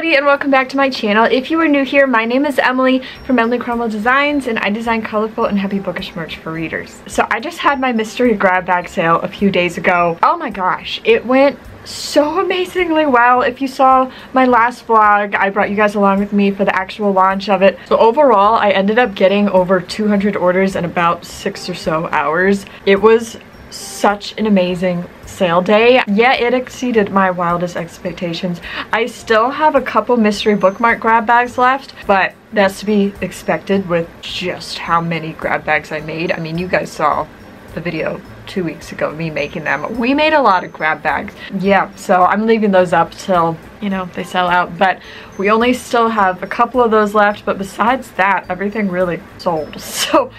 everybody and welcome back to my channel. If you are new here, my name is Emily from Emily Cromwell Designs and I design colorful and happy bookish merch for readers. So I just had my mystery grab bag sale a few days ago. Oh my gosh, it went so amazingly well. If you saw my last vlog, I brought you guys along with me for the actual launch of it. So overall, I ended up getting over 200 orders in about six or so hours. It was such an amazing sale day. Yeah, it exceeded my wildest expectations. I still have a couple mystery bookmark grab bags left, but that's to be expected with just how many grab bags I made. I mean, you guys saw the video two weeks ago, me making them. We made a lot of grab bags. Yeah, so I'm leaving those up till, you know, they sell out. But we only still have a couple of those left. But besides that, everything really sold. So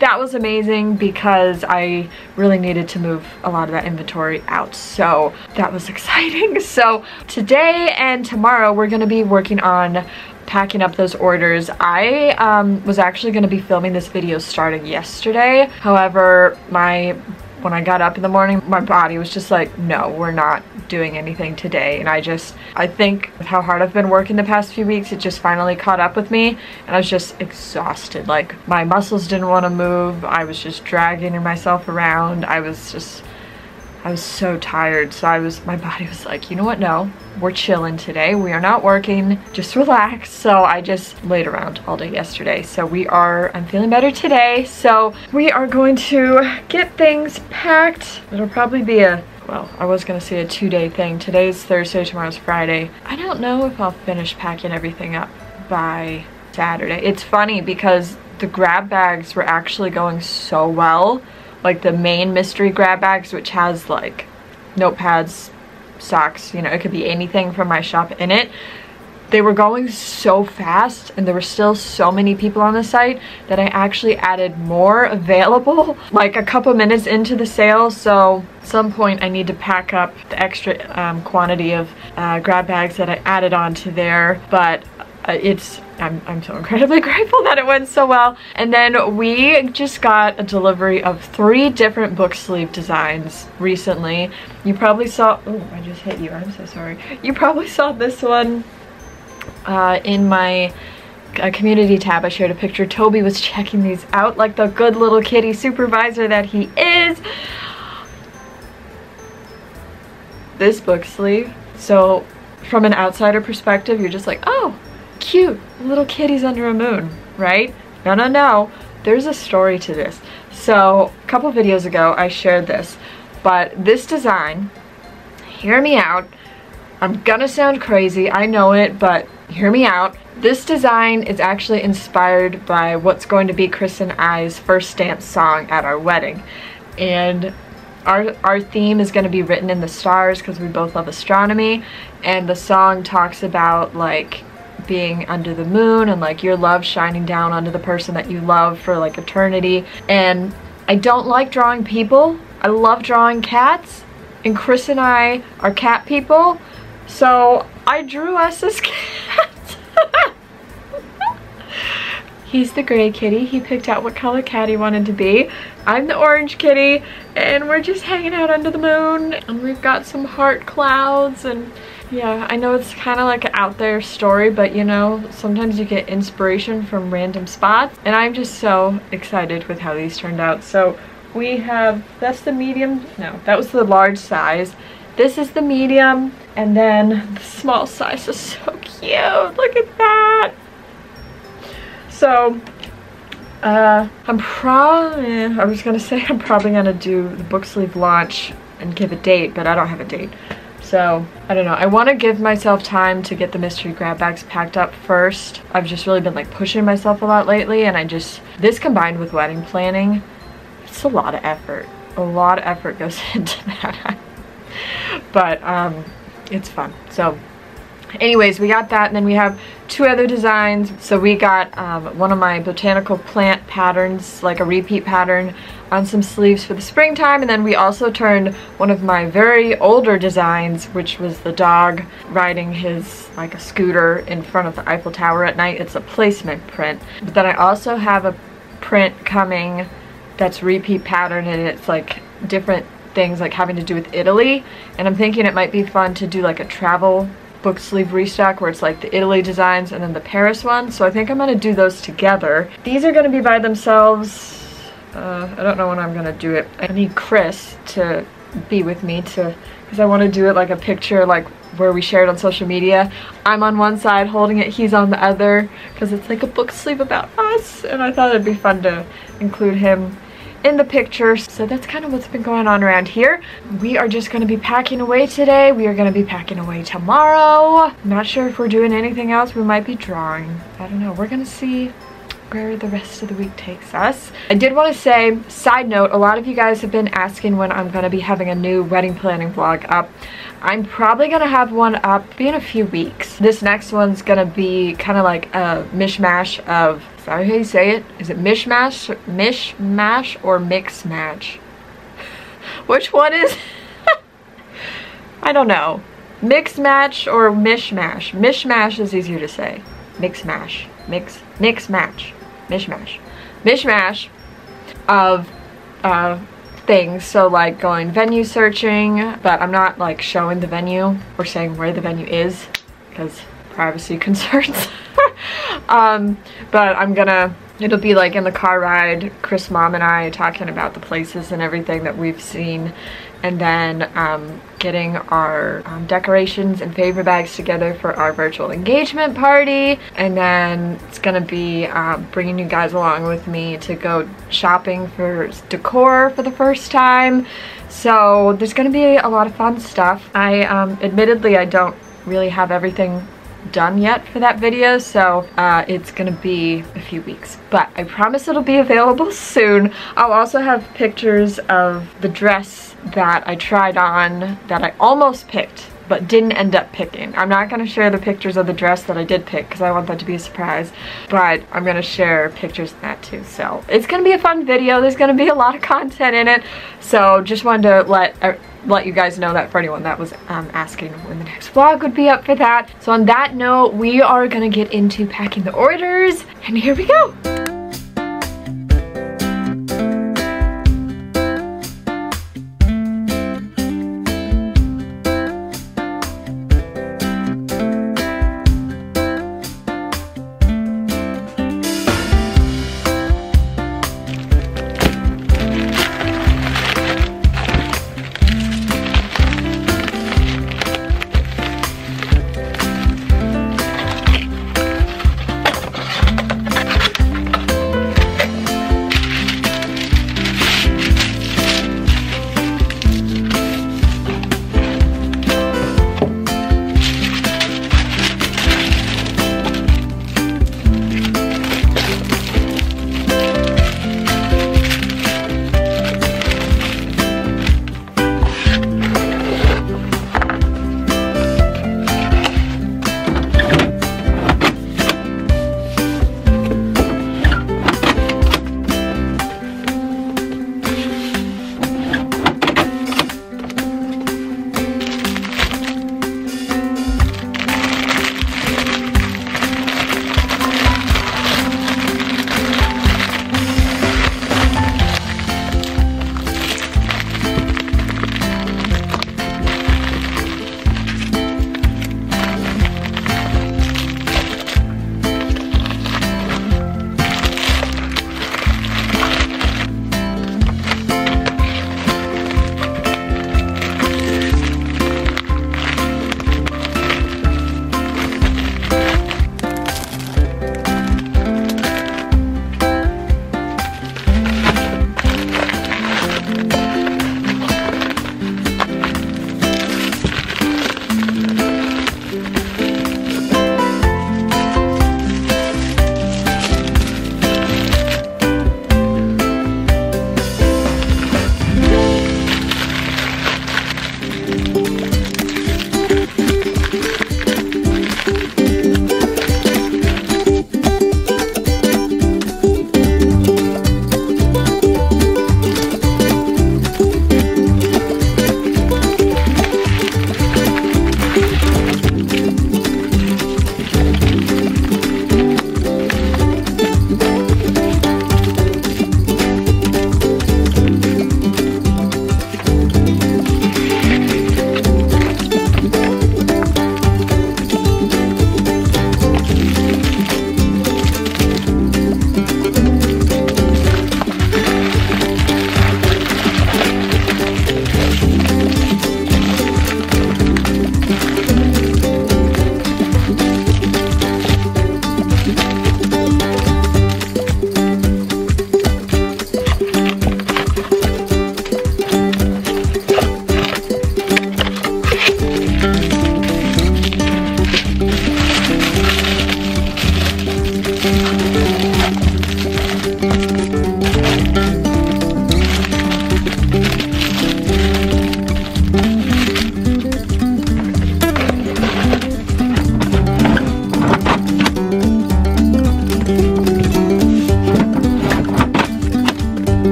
that was amazing because I really needed to move a lot of that inventory out. So that was exciting. So today and tomorrow we're going to be working on packing up those orders. I um, was actually going to be filming this video starting yesterday. However, my when I got up in the morning, my body was just like, no, we're not doing anything today. And I just, I think with how hard I've been working the past few weeks, it just finally caught up with me. And I was just exhausted. Like my muscles didn't want to move. I was just dragging myself around. I was just, I was so tired. So I was, my body was like, you know what? No, we're chilling today. We are not working. Just relax. So I just laid around all day yesterday. So we are, I'm feeling better today. So we are going to get things packed. It'll probably be a well, I was gonna say a two-day thing. Today's Thursday, tomorrow's Friday. I don't know if I'll finish packing everything up by Saturday. It's funny because the grab bags were actually going so well like the main mystery grab bags which has like notepads socks you know it could be anything from my shop in it. They were going so fast and there were still so many people on the site that I actually added more available like a couple minutes into the sale. So some point I need to pack up the extra um, quantity of uh, grab bags that I added onto there. But it's I'm, I'm so incredibly grateful that it went so well. And then we just got a delivery of three different book sleeve designs recently. You probably saw, oh, I just hit you, I'm so sorry. You probably saw this one uh, in my uh, community tab. I shared a picture. Toby was checking these out like the good little kitty supervisor that he is. This book sleeve. So from an outsider perspective, you're just like, oh, cute, little kitties under a moon, right? No, no, no, there's a story to this. So a couple videos ago, I shared this, but this design, hear me out, I'm gonna sound crazy, I know it, but hear me out. This design is actually inspired by what's going to be Chris and I's first dance song at our wedding. And our, our theme is going to be written in the stars because we both love astronomy. And the song talks about like being under the moon and like your love shining down onto the person that you love for like eternity. And I don't like drawing people. I love drawing cats. And Chris and I are cat people. So I drew us as cats. He's the gray kitty. He picked out what color cat he wanted to be. I'm the orange kitty and we're just hanging out under the moon and we've got some heart clouds and yeah, I know it's kind of like an out there story, but you know, sometimes you get inspiration from random spots. And I'm just so excited with how these turned out. So we have, that's the medium, no, that was the large size. This is the medium, and then the small size is so cute. Look at that. So, uh, I'm probably, I was gonna say I'm probably gonna do the book sleeve launch and give a date, but I don't have a date. So, I don't know. I want to give myself time to get the mystery grab bags packed up first. I've just really been like pushing myself a lot lately and I just, this combined with wedding planning, it's a lot of effort. A lot of effort goes into that. but um, it's fun. So anyways, we got that and then we have two other designs. So we got um, one of my botanical plant patterns, like a repeat pattern on some sleeves for the springtime and then we also turned one of my very older designs which was the dog riding his like a scooter in front of the Eiffel Tower at night. It's a placement print. But then I also have a print coming that's repeat pattern and it's like different things like having to do with Italy and I'm thinking it might be fun to do like a travel book sleeve restock where it's like the Italy designs and then the Paris one. So I think I'm gonna do those together. These are gonna be by themselves. Uh, I don't know when I'm gonna do it. I need Chris to be with me to, because I want to do it like a picture like where we shared on social media. I'm on one side holding it, he's on the other, because it's like a book sleeve about us. And I thought it'd be fun to include him in the pictures. So that's kind of what's been going on around here. We are just going to be packing away today. We are going to be packing away tomorrow. Not sure if we're doing anything else. We might be drawing. I don't know. We're going to see where the rest of the week takes us. I did want to say, side note, a lot of you guys have been asking when I'm going to be having a new wedding planning vlog up. I'm probably going to have one up in a few weeks. This next one's going to be kind of like a mishmash of is that how you say it? Is it mishmash, mishmash, or mix match? Which one is? I don't know. Mix match or mishmash? Mishmash is easier to say. Mix mash. Mix, mix match. Mishmash. Mishmash of uh, things. So like going venue searching, but I'm not like showing the venue or saying where the venue is because privacy concerns. um, but I'm gonna, it'll be like in the car ride, Chris mom and I talking about the places and everything that we've seen. And then um, getting our um, decorations and favor bags together for our virtual engagement party. And then it's gonna be um, bringing you guys along with me to go shopping for decor for the first time. So there's gonna be a lot of fun stuff. I um, admittedly I don't really have everything done yet for that video, so uh, it's gonna be a few weeks. But I promise it'll be available soon. I'll also have pictures of the dress that I tried on that I almost picked but didn't end up picking. I'm not to share the pictures of the dress that I did pick because I want that to be a surprise, but I'm to share pictures of that too. So it's to be a fun video. There's to be a lot of content in it. So just wanted to let uh, let you guys know that for anyone that was um, asking when the next vlog would be up for that. So on that note, we are gonna get into packing the orders and here we go.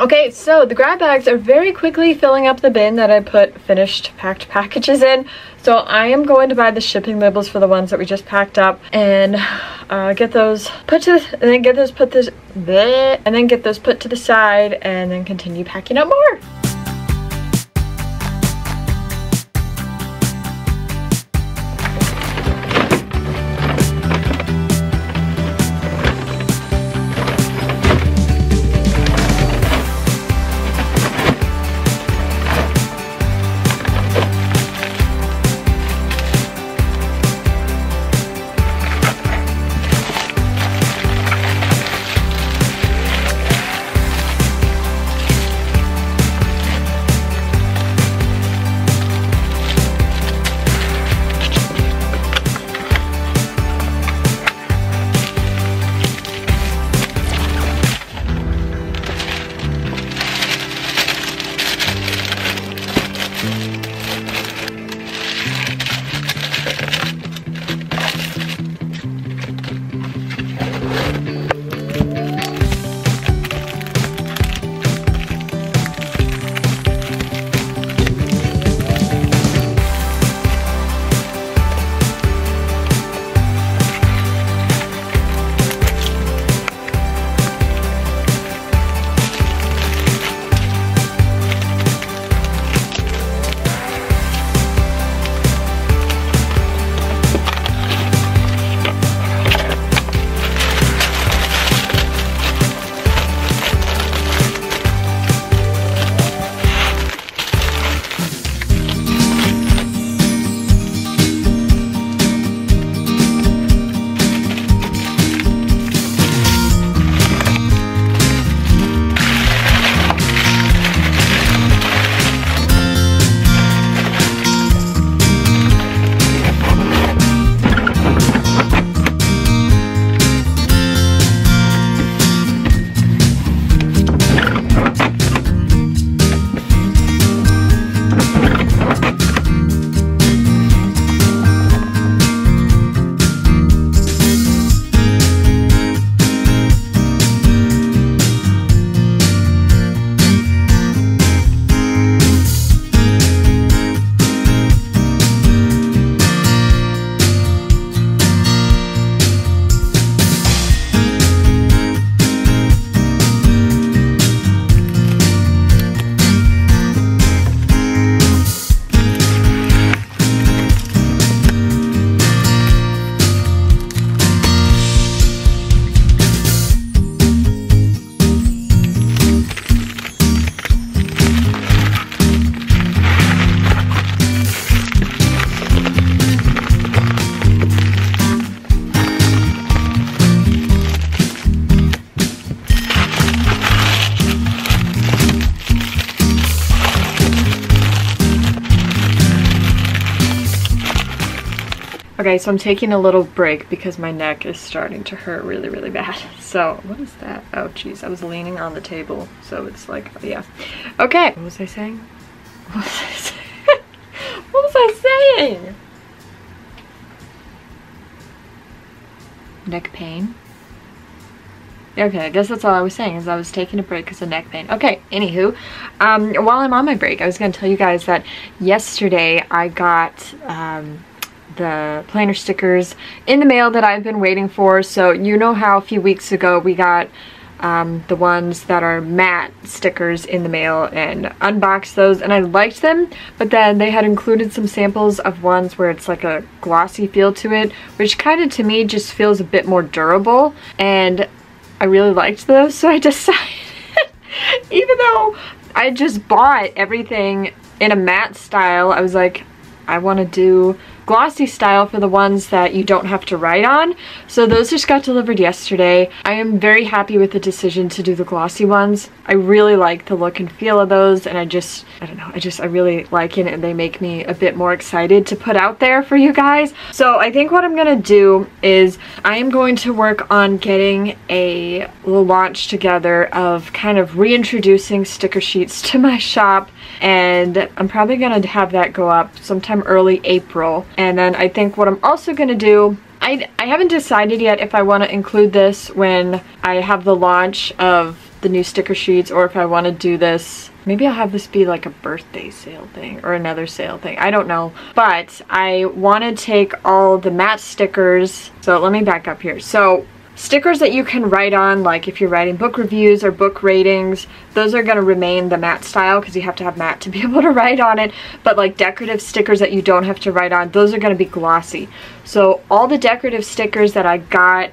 Okay, so the grab bags are very quickly filling up the bin that I put finished packed packages in. So I am going to buy the shipping labels for the ones that we just packed up and uh, get those put to, and then get those put this, and then get those put to the side and then continue packing up more. Okay, so I'm taking a little break because my neck is starting to hurt really, really bad. So, what is that? Oh, jeez, I was leaning on the table, so it's like, yeah. Okay, what was I saying? What was I saying? what was I saying? Neck pain? Okay, I guess that's all I was saying is I was taking a break because of neck pain. Okay, anywho, um, while I'm on my break, I was going to tell you guys that yesterday I got um, the planner stickers in the mail that I've been waiting for. So you know how a few weeks ago we got um, the ones that are matte stickers in the mail and unboxed those and I liked them but then they had included some samples of ones where it's like a glossy feel to it which kind of to me just feels a bit more durable and I really liked those so I decided even though I just bought everything in a matte style I was like I want to do glossy style for the ones that you don't have to write on. So those just got delivered yesterday. I am very happy with the decision to do the glossy ones. I really like the look and feel of those and I just, I don't know, I just, I really like it and they make me a bit more excited to put out there for you guys. So I think what I'm gonna do is I am going to work on getting a launch together of kind of reintroducing sticker sheets to my shop and I'm probably gonna have that go up sometime early April. And then I think what I'm also to do I, I haven't decided yet if I want to include this when I have the launch of the new sticker sheets or if I want to do this. Maybe I'll have this be like a birthday sale thing or another sale thing. I don't know. But I want to take all the matte stickers. So let me back up here. So stickers that you can write on like if you're writing book reviews or book ratings those are going to remain the matte style because you have to have matte to be able to write on it but like decorative stickers that you don't have to write on those are going to be glossy so all the decorative stickers that I got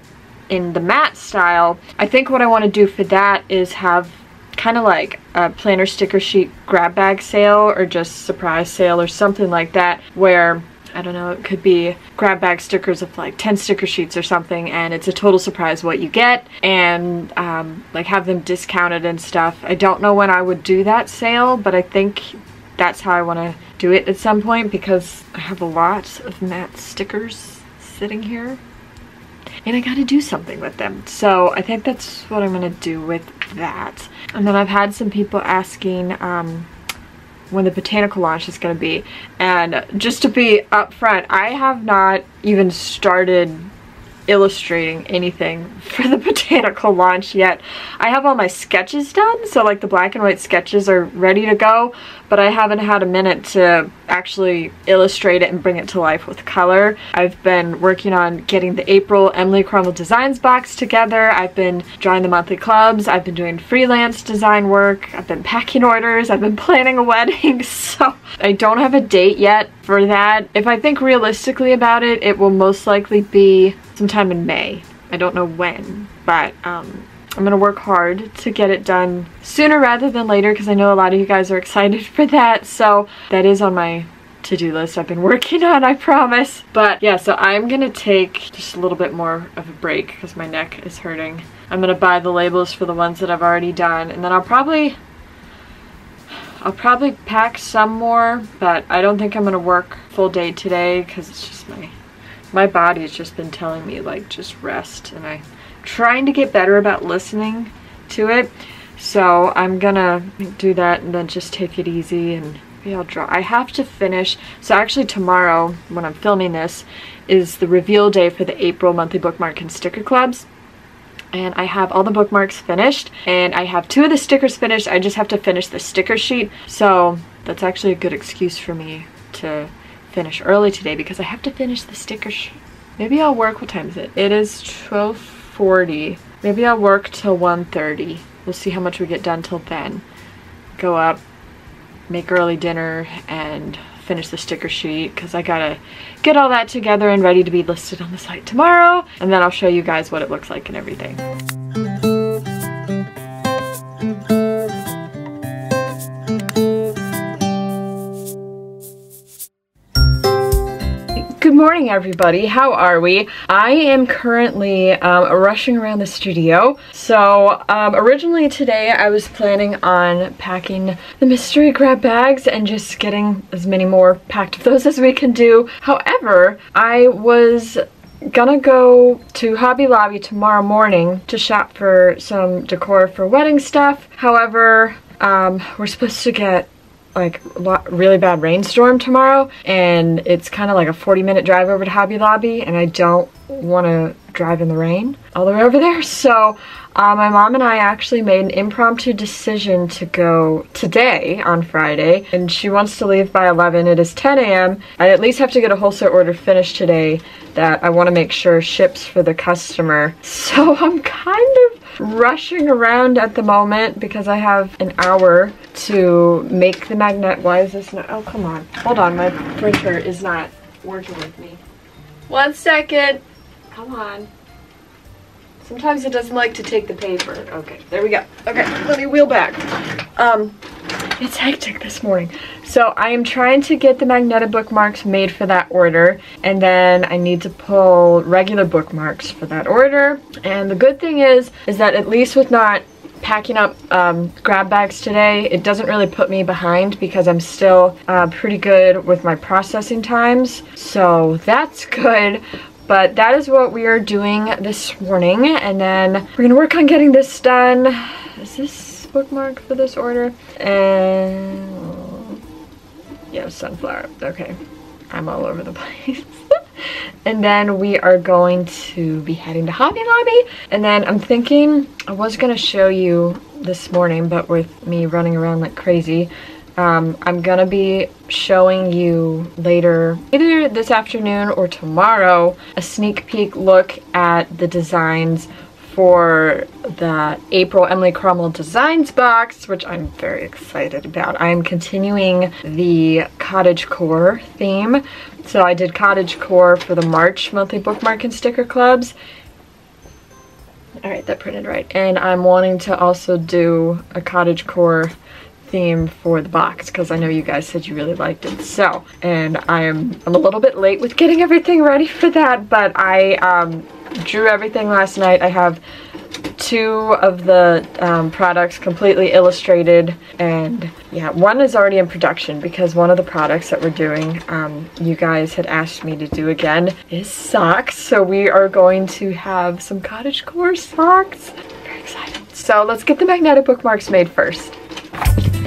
in the matte style. I think what I want to do for that is have kind of like a planner sticker sheet grab bag sale or just surprise sale or something like that where I don't know, it could be grab bag stickers of like 10 sticker sheets or something and it's a total surprise what you get and um, like have them discounted and stuff. I don't know when I would do that sale but I think that's how I want to do it at some point because I have a lot of matte stickers sitting here and I gotta do something with them. So I think that's what I'm gonna do with that. And then I've had some people asking um, when the botanical launch is gonna be. And just to be upfront, I have not even started illustrating anything for the botanical launch yet. I have all my sketches done, so like the black and white sketches are ready to go, but I haven't had a minute to actually illustrate it and bring it to life with color. I've been working on getting the April Emily Cromwell Designs box together. I've been drawing the monthly clubs. I've been doing freelance design work. I've been packing orders. I've been planning a wedding. So I don't have a date yet for that. If I think realistically about it, it will most likely be sometime in May. I don't know when, but um, I'm gonna work hard to get it done sooner rather than later because I know a lot of you guys are excited for that. So that is on my to-do list I've been working on, I promise. But yeah, so I'm gonna take just a little bit more of a break because my neck is hurting. I'm gonna buy the labels for the ones that I've already done and then I'll probably I'll probably pack some more, but I don't think I'm gonna work full day today because it's just my my body has just been telling me like just rest and I'm trying to get better about listening to it so I'm gonna do that and then just take it easy and maybe I'll draw. I have to finish, so actually tomorrow when I'm filming this is the reveal day for the April monthly bookmark and sticker clubs and I have all the bookmarks finished and I have two of the stickers finished I just have to finish the sticker sheet so that's actually a good excuse for me to finish early today because I have to finish the sticker sheet. Maybe I'll work, what time is it? It is 12.40. Maybe I'll work till 1.30. We'll see how much we get done till then. Go up, make early dinner, and finish the sticker sheet because I gotta get all that together and ready to be listed on the site tomorrow. And then I'll show you guys what it looks like and everything. Morning everybody. How are we? I am currently um, rushing around the studio. So um, originally today i was planning on packing the mystery grab bags and just getting as many more packed of those as we can do. However i was gonna go to Hobby Lobby tomorrow morning to shop for some decor for wedding stuff. However um, we're supposed to get like really bad rainstorm tomorrow and it's kind of like a 40 minute drive over to Hobby Lobby and I don't want to drive in the rain all the way over there so uh, my mom and I actually made an impromptu decision to go today on Friday and she wants to leave by 11 it is 10 a.m I at least have to get a wholesale order finished today that I want to make sure ships for the customer so I'm kind of rushing around at the moment because I have an hour to make the magnet. Why is this not? Oh, come on. Hold on. My printer is not working with me. One second. Come on. Sometimes it doesn't like to take the paper. Okay, there we go. Okay, let me wheel back. Um, it's hectic this morning. So I am trying to get the magnetic bookmarks made for that order and then I need to pull regular bookmarks for that order. And the good thing is, is that at least with not packing up um, grab bags today, it doesn't really put me behind because I'm still uh, pretty good with my processing times. So that's good. But that is what we are doing this morning. And then we're going to work on getting this done. Is this bookmark for this order? And yeah, sunflower. Okay. I'm all over the place. and then we are going to be heading to Hobby Lobby. And then I'm thinking I was going to show you this morning, but with me running around like crazy, um, I'm gonna be showing you later, either this afternoon or tomorrow, a sneak peek look at the designs for the April Emily Cromwell Designs box, which I'm very excited about. I'm continuing the cottage core theme. So I did cottage core for the March monthly bookmark and sticker clubs. All right, that printed right. And I'm wanting to also do a cottage core theme for the box because I know you guys said you really liked it. So, and I'm, I'm a little bit late with getting everything ready for that, but I um, drew everything last night. I have two of the um, products completely illustrated and yeah one is already in production because one of the products that we're doing um, you guys had asked me to do again is socks so we are going to have some cottage core socks very excited so let's get the magnetic bookmarks made first So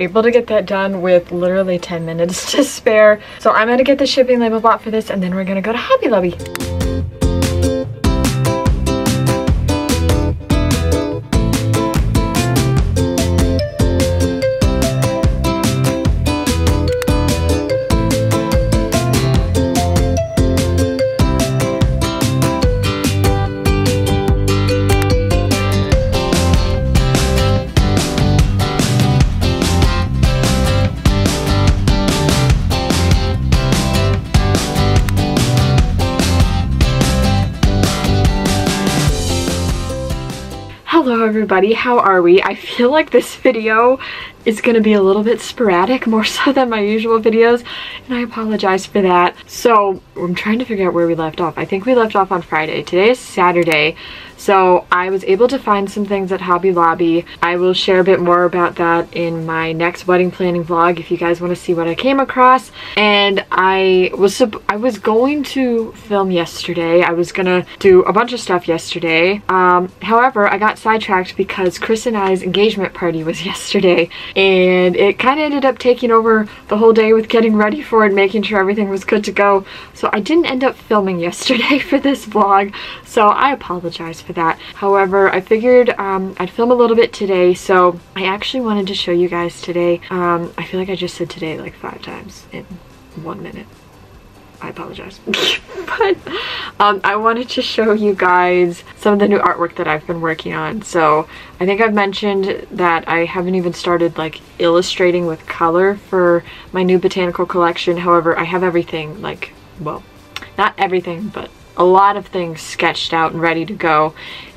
able to get that done with literally 10 minutes to spare. So I'm gonna get the shipping label bought for this and then we're gonna go to Hobby Lobby. Everybody, how are we? I feel like this video is to be a little bit sporadic, more so than my usual videos, and I apologize for that. So, I'm trying to figure out where we left off. I think we left off on Friday. Today is Saturday, So I was able to find some things at Hobby Lobby. I will share a bit more about that in my next wedding planning vlog if you guys want to see what I came across. And I was I was going to film yesterday. I was gonna do a bunch of stuff yesterday. Um, however, I got sidetracked because Chris and I's engagement party was yesterday and it kind of ended up taking over the whole day with getting ready for it, making sure everything was good to go. So I didn't end up filming yesterday for this vlog, so I apologize for that. However, I figured um, I'd film a little bit today, so I actually wanted to show you guys today. Um, I feel like I just said today like five times in one minute. I apologize. but um, I wanted to show you guys some of the new artwork that I've been working on. So I think I've mentioned that I haven't even started like illustrating with color for my new botanical collection. However, I have everything like, well, not everything, but a lot of things sketched out and ready to go.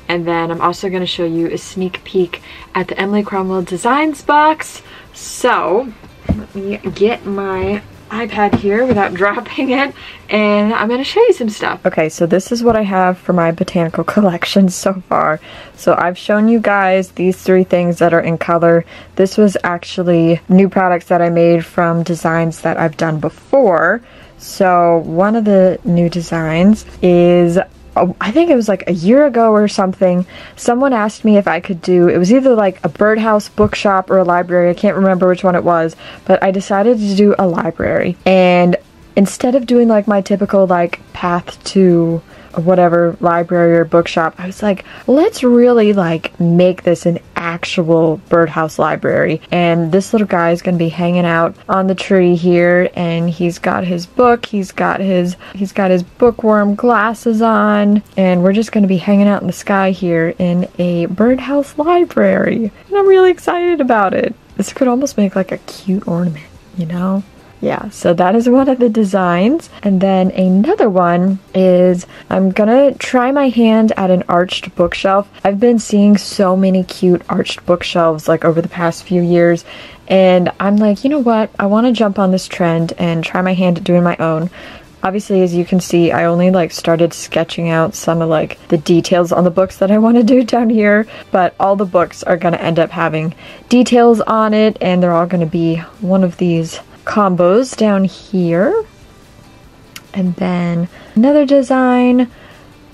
And then I'm also going to show you a sneak peek at the Emily Cromwell Designs box. So let me get my iPad here without dropping it and I'm going to show you some stuff. Okay, so this is what I have for my botanical collection so far. So I've shown you guys these three things that are in color. This was actually new products that I made from designs that I've done before. So one of the new designs is Oh, I think it was like a year ago or something, someone asked me if I could do, it was either like a birdhouse bookshop or a library, I can't remember which one it was, but I decided to do a library. And instead of doing like my typical like path to whatever library or bookshop, I was like, let's really like make this an actual birdhouse library. And this little guy is gonna be hanging out on the tree here and he's got his book, he's got his he's got his bookworm glasses on, and we're just gonna be hanging out in the sky here in a birdhouse library. And I'm really excited about it. This could almost make like a cute ornament, you know? Yeah, so that is one of the designs. And then another one is I'm gonna try my hand at an arched bookshelf. I've been seeing so many cute arched bookshelves like over the past few years. And I'm like, you know what? I want to jump on this trend and try my hand at doing my own. Obviously, as you can see, I only like started sketching out some of like the details on the books that I want to do down here, but all the books are going to end up having details on it and they're all going to be one of these combos down here. And then another design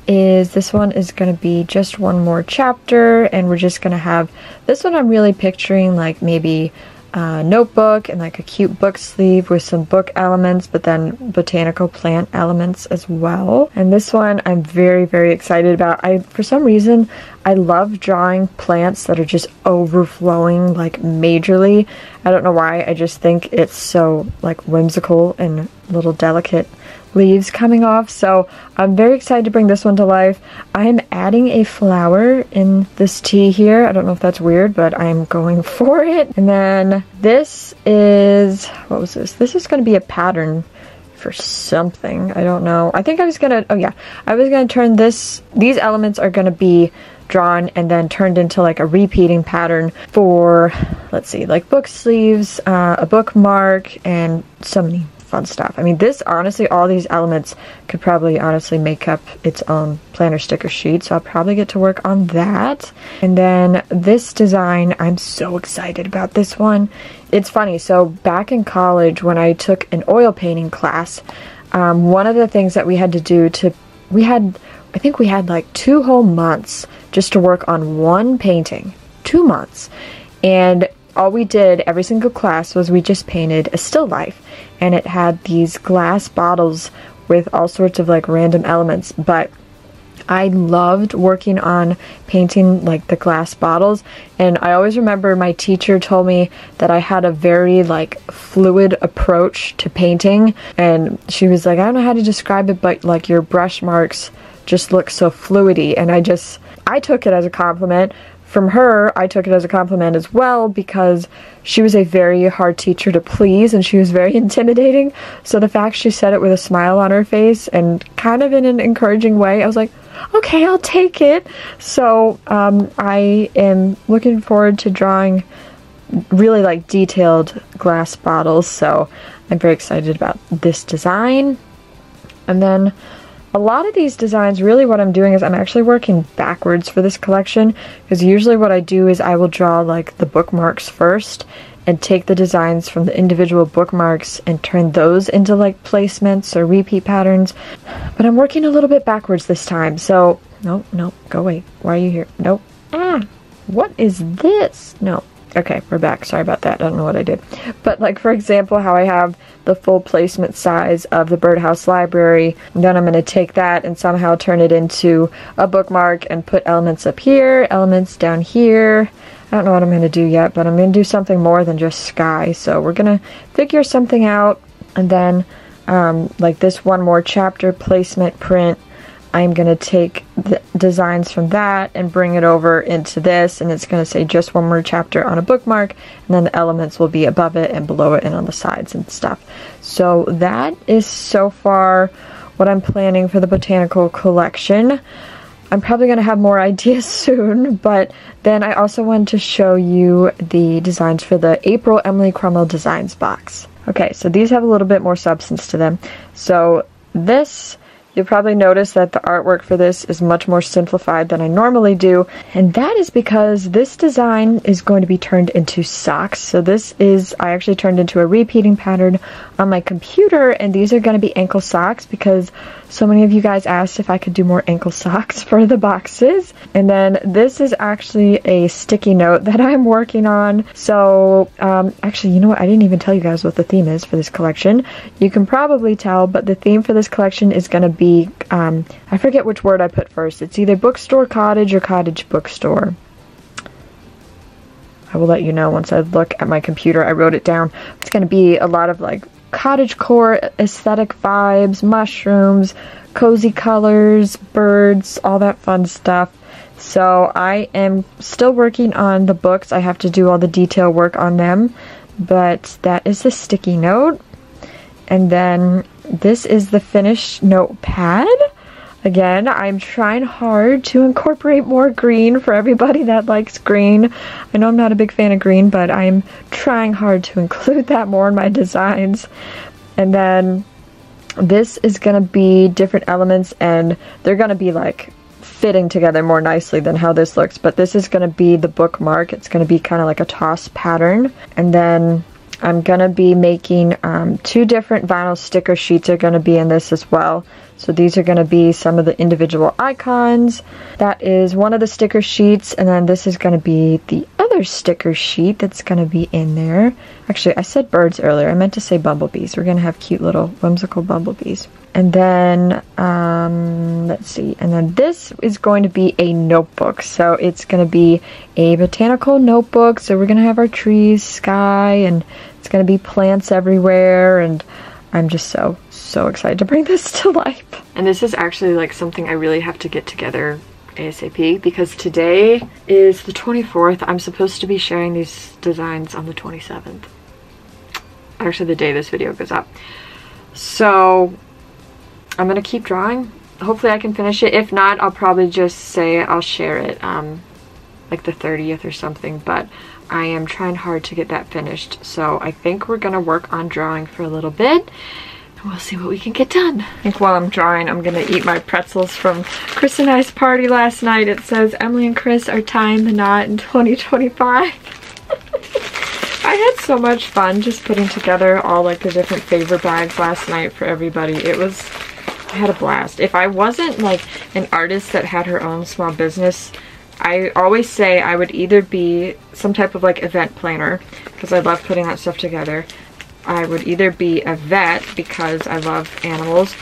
is this one is going to be just one more chapter and we're just going to have this one I'm really picturing like maybe a notebook and like a cute book sleeve with some book elements but then botanical plant elements as well. And this one I'm very very excited about. I for some reason I love drawing plants that are just overflowing like majorly. I don't know why. I just think it's so like whimsical and little delicate leaves coming off. So I'm very excited to bring this one to life. I'm adding a flower in this tea here. I don't know if that's weird, but I'm going for it. And then this is, what was this? This is going to be a pattern for something. I don't know. I think I was gonna, oh yeah, I was gonna turn this, these elements are gonna be drawn and then turned into like a repeating pattern for, let's see, like book sleeves, uh, a bookmark, and so many fun stuff. I mean, this, honestly, all these elements could probably honestly make up its own planner sticker sheet, so I'll probably get to work on that. And then this design, I'm so excited about this one. It's funny, so back in college when I took an oil painting class, um, one of the things that we had to do to, we had, I think we had like two whole months just to work on one painting. Two months. And all we did every single class was we just painted a still life. And it had these glass bottles with all sorts of like random elements. But I loved working on painting like the glass bottles. And I always remember my teacher told me that I had a very like fluid approach to painting. And she was like I don't know how to describe it but like your brush marks just look so fluidy. And I just I took it as a compliment from her, I took it as a compliment as well because she was a very hard teacher to please and she was very intimidating. So the fact she said it with a smile on her face and kind of in an encouraging way, I was like, okay, I'll take it. So um, I am looking forward to drawing really like detailed glass bottles. So I'm very excited about this design. And then a lot of these designs, really what I'm doing is I'm actually working backwards for this collection because usually what I do is I will draw like the bookmarks first and take the designs from the individual bookmarks and turn those into like placements or repeat patterns. But I'm working a little bit backwards this time. So, no, no, go away. Why are you here? Nope. Ah, what is this? No. Okay, we're back. Sorry about that. I don't know what I did. But like, for example, how I have the full placement size of the Birdhouse Library. then I'm going to take that and somehow turn it into a bookmark and put elements up here, elements down here. I don't know what I'm going to do yet, but I'm going to do something more than just sky. So we're going to figure something out and then um, like this one more chapter placement print I'm going to take the designs from that and bring it over into this and it's going to say just one more chapter on a bookmark and then the elements will be above it and below it and on the sides and stuff. So that is so far what I'm planning for the botanical collection. I'm probably going to have more ideas soon, but then I also wanted to show you the designs for the April Emily Cromwell Designs box. Okay, so these have a little bit more substance to them. So this You'll probably notice that the artwork for this is much more simplified than I normally do, and that is because this design is going to be turned into socks. So this is, I actually turned into a repeating pattern on my computer, and these are going to be ankle socks because so many of you guys asked if I could do more ankle socks for the boxes. And then this is actually a sticky note that I'm working on. So, um, actually, you know what? I didn't even tell you guys what the theme is for this collection. You can probably tell, but the theme for this collection is going to be, um, I forget which word I put first. It's either bookstore cottage or cottage bookstore. I will let you know once I look at my computer. I wrote it down. It's going to be a lot of like cottage core aesthetic vibes, mushrooms, cozy colors, birds, all that fun stuff. So I am still working on the books. I have to do all the detail work on them. But that is the sticky note. And then this is the finished notepad. Again, I'm trying hard to incorporate more green for everybody that likes green. I know I'm not a big fan of green, but I'm trying hard to include that more in my designs. And then this is going to be different elements and they're going to be like fitting together more nicely than how this looks. But this is going to be the bookmark. It's going to be kind of like a toss pattern. And then I'm going to be making um, two different vinyl sticker sheets are going to be in this as well. So these are going to be some of the individual icons. That is one of the sticker sheets, and then this is going to be the other sticker sheet that's going to be in there. Actually, I said birds earlier. I meant to say bumblebees. We're going to have cute little whimsical bumblebees. And then, um, let's see, and then this is going to be a notebook. So it's going to be a botanical notebook. So we're going to have our trees, sky, and it's going to be plants everywhere. And I'm just so, so excited to bring this to life. And this is actually like something I really have to get together ASAP because today is the 24th. I'm supposed to be sharing these designs on the 27th. Actually, the day this video goes up. So I'm going to keep drawing. Hopefully I can finish it. If not, I'll probably just say I'll share it um, like the 30th or something. But I am trying hard to get that finished. So I think we're to work on drawing for a little bit. And we'll see what we can get done. I think while I'm drawing, I'm to eat my pretzels from Chris and I's party last night. It says, Emily and Chris are tying the knot in 2025. I had so much fun just putting together all like the different favor bags last night for everybody. It was, I had a blast. If I wasn't like an artist that had her own small business, I always say I would either be some type of like event planner because I love putting that stuff together. I would either be a vet because I love animals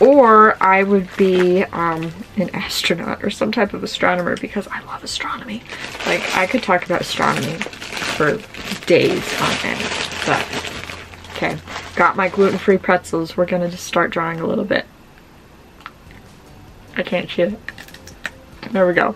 or I would be um, an astronaut or some type of astronomer because I love astronomy. Like I could talk about astronomy for days on end. But okay, got my gluten-free pretzels. We're gonna just start drawing a little bit. I can't chew it. There we go.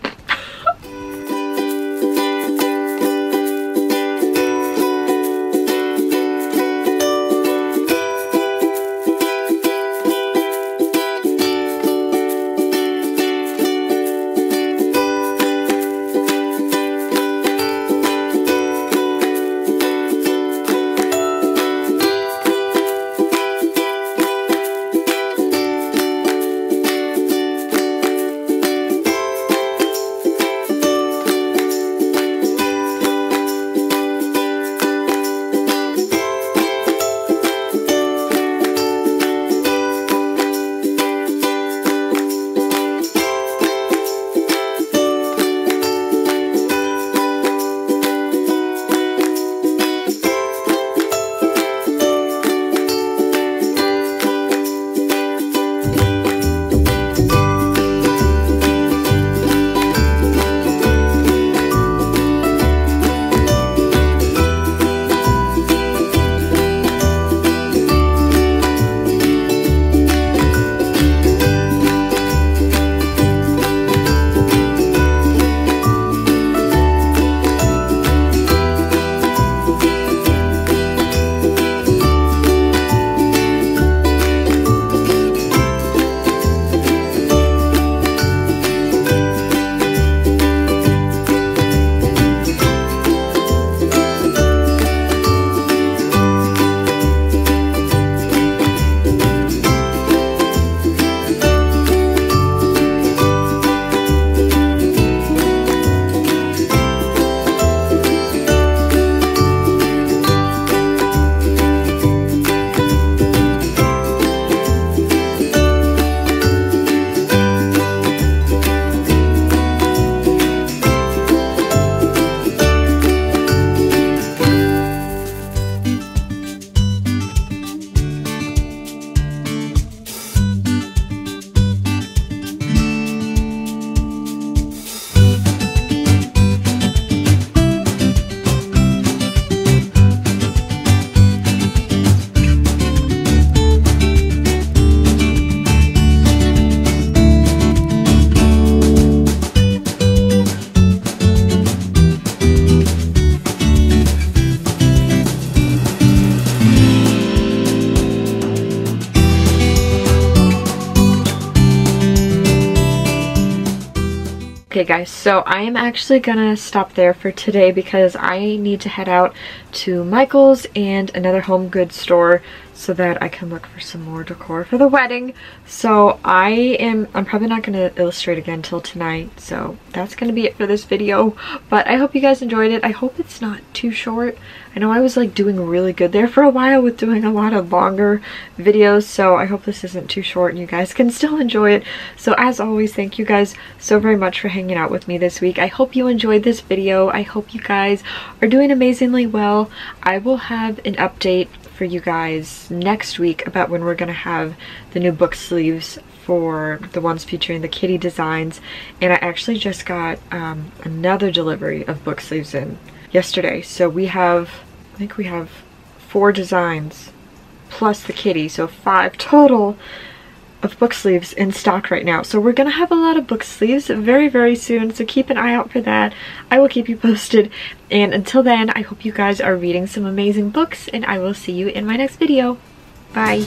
Okay guys, so I am actually gonna stop there for today because I need to head out to Michael's and another home goods store so that I can look for some more decor for the wedding. So I am, I'm probably not gonna illustrate again till tonight. So that's gonna be it for this video. But I hope you guys enjoyed it. I hope it's not too short. I know I was like doing really good there for a while with doing a lot of longer videos. So I hope this isn't too short and you guys can still enjoy it. So as always, thank you guys so very much for hanging out with me this week. I hope you enjoyed this video. I hope you guys are doing amazingly well. I will have an update for you guys next week about when we're going to have the new book sleeves for the ones featuring the kitty designs. And I actually just got um, another delivery of book sleeves in yesterday. So we have I think we have four designs plus the kitty so five total of book sleeves in stock right now. So we're gonna have a lot of book sleeves very, very soon. So keep an eye out for that. I will keep you posted. And until then, I hope you guys are reading some amazing books and I will see you in my next video. Bye.